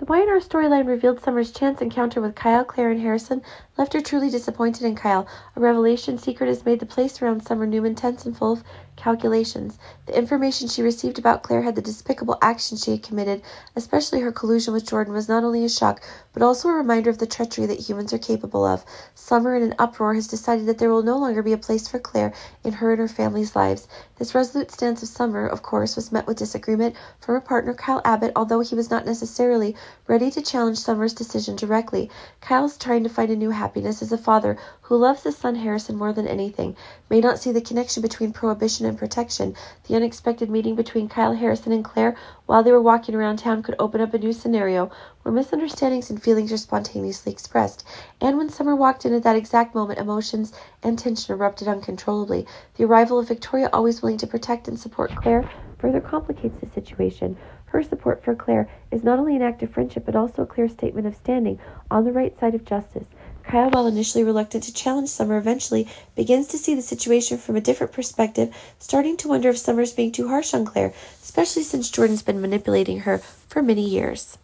The Y&R storyline revealed Summer's chance encounter with Kyle, Claire, and Harrison left her truly disappointed in Kyle. A revelation secret has made the place around Summer Newman tense and full of calculations. The information she received about Claire had the despicable action she had committed, especially her collusion with Jordan, was not only a shock, but also a reminder of the treachery that humans are capable of. Summer, in an uproar, has decided that there will no longer be a place for Claire in her and her family's lives. This resolute stance of Summer, of course, was met with disagreement from her partner Kyle Abbott, although he was not necessarily ready to challenge Summer's decision directly. Kyle's trying to find a new happiness as a father who loves his son Harrison more than anything, may not see the connection between prohibition and protection. The unexpected meeting between Kyle Harrison and Claire while they were walking around town could open up a new scenario where misunderstandings and feelings are spontaneously expressed. And when Summer walked in at that exact moment, emotions and tension erupted uncontrollably. The arrival of Victoria, always willing to protect and support Claire, further complicates the situation. Her support for Claire is not only an act of friendship, but also a clear statement of standing on the right side of justice. Kyle, while initially reluctant to challenge Summer, eventually begins to see the situation from a different perspective, starting to wonder if Summer's being too harsh on Claire, especially since Jordan's been manipulating her for many years.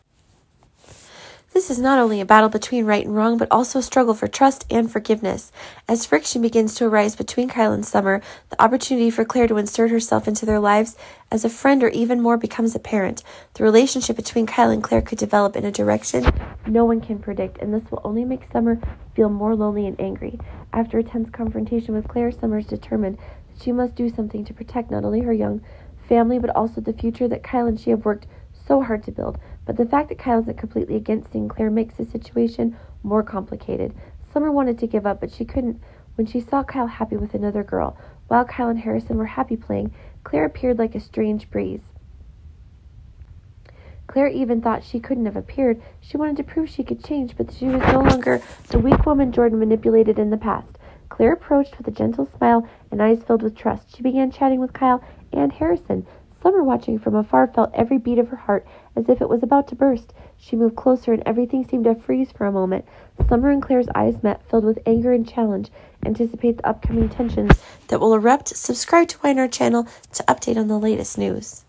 This is not only a battle between right and wrong, but also a struggle for trust and forgiveness. As friction begins to arise between Kyle and Summer, the opportunity for Claire to insert herself into their lives as a friend or even more becomes apparent. The relationship between Kyle and Claire could develop in a direction no one can predict, and this will only make Summer feel more lonely and angry. After a tense confrontation with Claire, Summer is determined that she must do something to protect not only her young family, but also the future that Kyle and she have worked so hard to build. But the fact that Kyle isn't completely against Sinclair makes the situation more complicated. Summer wanted to give up, but she couldn't when she saw Kyle happy with another girl. While Kyle and Harrison were happy playing, Claire appeared like a strange breeze. Claire even thought she couldn't have appeared. She wanted to prove she could change, but she was no longer the weak woman Jordan manipulated in the past. Claire approached with a gentle smile and eyes filled with trust. She began chatting with Kyle and Harrison. Summer, watching from afar, felt every beat of her heart as if it was about to burst. She moved closer, and everything seemed to freeze for a moment. Summer and Claire's eyes met, filled with anger and challenge. Anticipate the upcoming tensions that will erupt. Subscribe to our channel to update on the latest news.